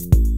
you